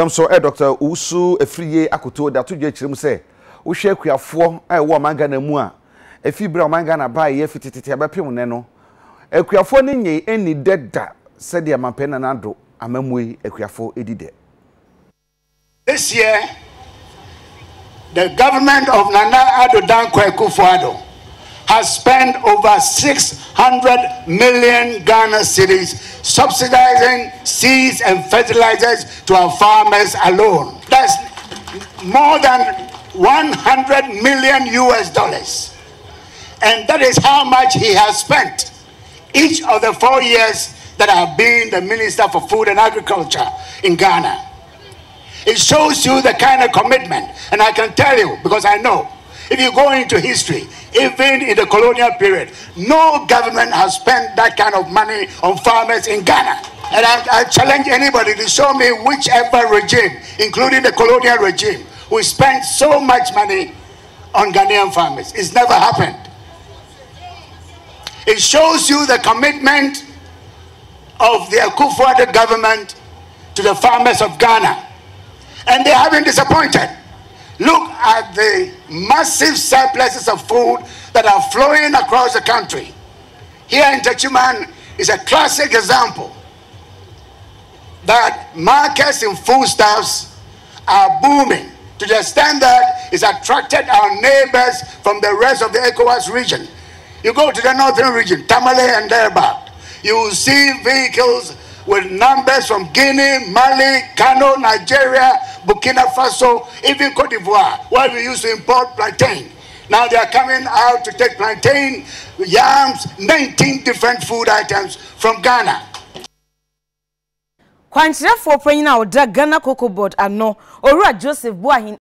nso ɛ dr owusu efiriye akoto de ato dwa kyerɛ mu sɛ a ɛwɔ ɔman ghana mu a efi bere a ɔman ghana baa yɛ ne no akuafoɔ ne nye ɛni dɛ da sɛdeɛ mampɛ nana ado amamu yi akuafoɔ. This year, the government of Nana Addo Dankwa Akufo-Addo has spent over 600 million Ghana cedis subsidizing seeds and fertilizers to our farmers alone. That's more than 100 million US dollars. And that is how much he has spent each of the four years that I've been the Minister for Food and Agriculture in Ghana. It shows you the kind of commitment. And I can tell you, because I know, if you go into history, even in the colonial period, no government has spent that kind of money on farmers in Ghana. And I, I challenge anybody to show me whichever regime, including the colonial regime, who spent so much money on Ghanaian farmers. It's never happened. It shows you the commitment of the Akufo-Addo government to the farmers of Ghana. And they haven't disappointed. At the massive surpluses of food that are flowing across the country. Here in Techiman is a classic example that markets in foodstuffs are booming to the extent that it's attracted our neighbors from the rest of the ECOWAS region. You go to the northern region, Tamale and thereabout, you will see vehicles with numbers from Guinea, Mali, Kano, Nigeria, Burkina Faso, even Cote d'Ivoire, where we used to import plantain. Now they are coming out to take plantain, yams, 19 different food items from Ghana. kwankyerɛfoɔ panyin a ɔda ghana cocoa board ano owura joseph boahin